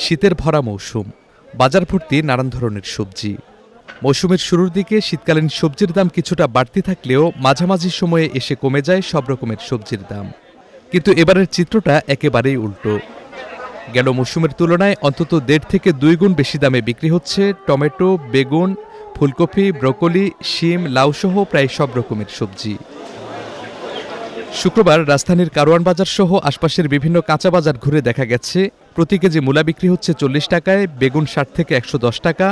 শীতের ভরা মৌসুম, বাজার ভর্তি নানান ধরনের সবজি। মৌসুমের শুরুর দিকে শীতকালীন সবজির দাম কিছুটা বাড়তি থাকলেও মাঝামাঝি সময়ে এসে কমে যায় সব রকমের সবজির দাম। কিন্তু এবারের চিত্রটা একেবারেই উল্টো। গেল মৌসুমের তুলনায় অন্তত দেড় থেকে দুই গুণ বেশি দামে বিক্রি হচ্ছে টমেটো, বেগুন, ফুলকপি, ব্রকলি, শিম, লাউসহ প্রায় সব রকমের সবজি। শুক্রবার রাজধানীর কারওয়ান বাজার সহ আশপাশের বিভিন্ন কাঁচা বাজার ঘুরে দেখা গেছে প্রতি কেজি মূলা বিক্রি হচ্ছে চল্লিশ টাকায়, বেগুন ষাট থেকে একশো দশ টাকা,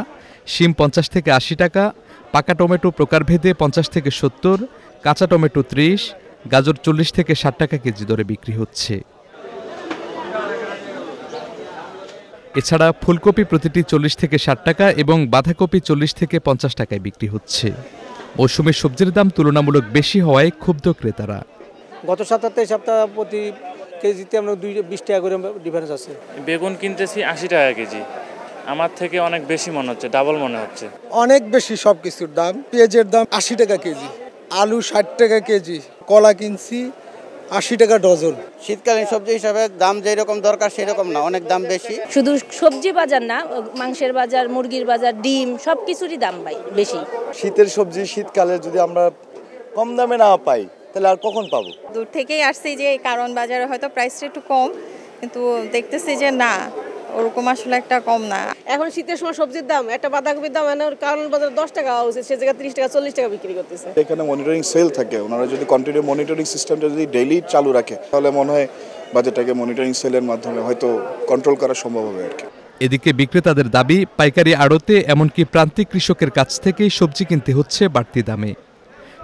শিম পঞ্চাশ থেকে আশি টাকা, পাকা টমেটো প্রকারভেদে পঞ্চাশ থেকে সত্তর, কাঁচা টমেটো ত্রিশ, গাজর চল্লিশ থেকে ষাট টাকা কেজি দরে বিক্রি হচ্ছে। এছাড়া ফুলকপি প্রতিটি চল্লিশ থেকে ষাট টাকা এবং বাঁধাকপি চল্লিশ থেকে পঞ্চাশ টাকায় বিক্রি হচ্ছে। মৌসুমের সবজির দাম তুলনামূলক বেশি হওয়ায় ক্ষুব্ধ ক্রেতারা। গত সপ্তাহ প্রতি কেজিতে আমরা দুই বিশ টাকা করে ডিফারেন্স আছে। বেগুন কিনতেছি আশি টাকা কেজি। আমার থেকে অনেক বেশি মনে হচ্ছে ডাবল মনে হচ্ছে। অনেক বেশি সব কিছুর দাম পেঁয়াজের দাম আশি টাকা কেজি আলু ষাট টাকা কেজি কলা কিনছি আশি টাকা ডজন। শীতকালীন সবজি হিসাবে দাম যেরকম দরকার সেরকম না অনেক দাম বেশি। শুধু সবজি বাজার না মাংসের বাজার মুরগির বাজার ডিম সব কিছুরই দাম ভাই বেশি। শীতের সবজি শীতকালে যদি আমরা কম দামে না পাই তাহলে আর কখন পাবো? দূর থেকেই আসছি যে কারণ বাজারে হয়তো প্রাইসটা একটু কম কিন্তু দেখতেছি যে না ওরকম আসলে একটা কম না। এখন শীতের সময় সবজির দাম একটা বাঁধাকপির দাম এনে কারণ বাজার দশ টাকা হওয়া উচিত সে জায়গায় তিরিশ টাকা চল্লিশ টাকা বিক্রি করতেছে। এখানে মনিটরিং সেল থাকে ওনারা যদি কন্টিনিউ মনিটরিং সিস্টেমটা যদি ডেইলি চালু রাখে তাহলে মনে হয় বাজারটাকে মনিটরিং সেলের মাধ্যমে হয়তো কন্ট্রোল করা সম্ভব হবে আর কি। এদিকে বিক্রেতাদের দাবি পাইকারি আড়তে এমনকি প্রান্তিক কৃষকের কাছ থেকেই সবজি কিনতে হচ্ছে বাড়তি দামে।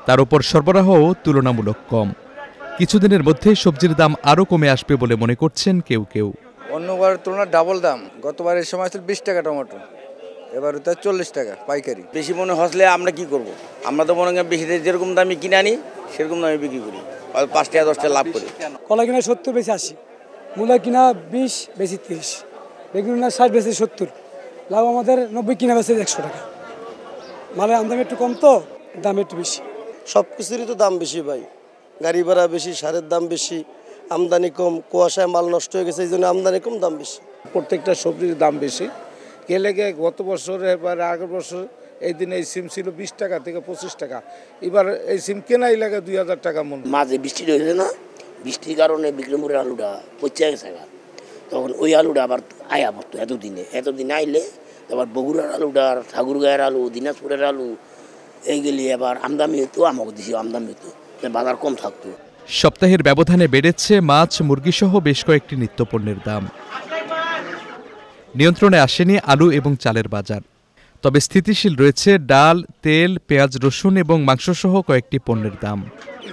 তার উপর সরবরাহও তুলনামূলক কম। কিছুদিনের মধ্যেই সবজির দাম আরও কমে আসবে বলে মনে করছেন কেউ কেউ। অন্যবারের তুলনায় ডাবল দাম। গতবারের সময় ছিল বিশ টাকা টমেটো এবার তো চল্লিশ টাকা পাইকারি। বেশি মনে হসলে আমরা কি করব। আমরা তো মনে হয় বেশি যেরকম দামে কিনে আনি সেরকম দামে বিক্রি করি। হয়তো পাঁচ টাকা দশ টাকা লাভ করি। কলা কিনা সত্তর বেশি আশি। মূলা কিনা বিশ বেশি তিরিশ। বেগুন কিনা ষাট বেশি সত্তর। লাভ আমাদের নব্বই কিনা বেশি একশো টাকা। মালের আমদানি একটু কম তো দাম একটু বেশি। সব কিছুরই তো দাম বেশি ভাই। গাড়ি ভাড়া বেশি সারের দাম বেশি আমদানি কম কুয়াশায় মাল নষ্ট হয়ে গেছে এই জন্য আমদানি কম দাম বেশি। প্রত্যেকটা সবজির দাম বেশি। গেলে গিয়ে গত বছর এবার আগের বছর এই দিন এই সিম ছিল বিশ টাকা থেকে পঁচিশ টাকা। এবার এই সিম কেনাই লাগে দুই হাজার টাকা মন মাঝে বৃষ্টি হয়েছে না? বৃষ্টির কারণে বিক্রমপুরের আলুটা পচে গেছে গা। তখন ওই আলুটা আবার আয়া পড়তো এতদিনে। এতদিনে আইলে আবার বগুড়ার আলুটা আর ঠাকুরগাঁয়ের আলু দিনাজপুরের আলু এইগুলি আবার আমদামি হতো আমাকে দিছি আমদামি হতো বাজার কম থাকতো। সপ্তাহের ব্যবধানে বেড়েছে মাছ মুরগিসহ বেশ কয়েকটি নিত্যপণ্যের দাম। নিয়ন্ত্রণে আসেনি আলু এবং চালের বাজার। তবে স্থিতিশীল রয়েছে ডাল তেল পেঁয়াজ রসুন এবং মাংসসহ কয়েকটি পণ্যের দাম।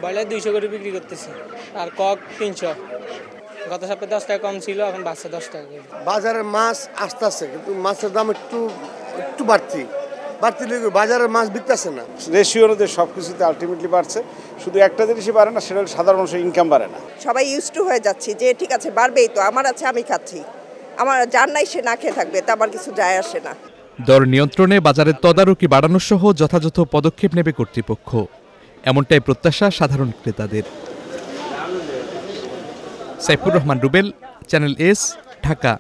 ব্রয়লার দুইশো করে বিক্রি করতেছি আর কক তিনশো। গত সপ্তাহে দশ টাকা কম ছিল এখন বাচ্চা দশ টাকা কেজি বাজারের মাছ আসতেছে কিন্তু মাছের দাম একটু একটু বাড়তি। বাড়তি লেগে বাজারের মাছ বিকতেছে না। রেশিও অনুযায়ী সব কিছুতে আলটিমেটলি বাড়ছে। শুধু একটা জিনিসই বাড়ে না সেটা হলো সাধারণ মানুষের ইনকাম বাড়ে না। সবাই ইউজ টু হয়ে যাচ্ছি যে ঠিক আছে বাড়বেই তো আমার আছে আমি খাচ্ছি। আমার যার নাই সে না খেয়ে থাকবে তা আমার কিছু যায় আসে না। দর নিয়ন্ত্রণে বাজারের তদারকি বাড়ানো সহ যথাযথ পদক্ষেপ নেবে কর্তৃপক্ষ। এমনটাই প্রত্যাশা সাধারণ ক্রেতাদের। Saifur Rahman Rubel channel S Dhaka.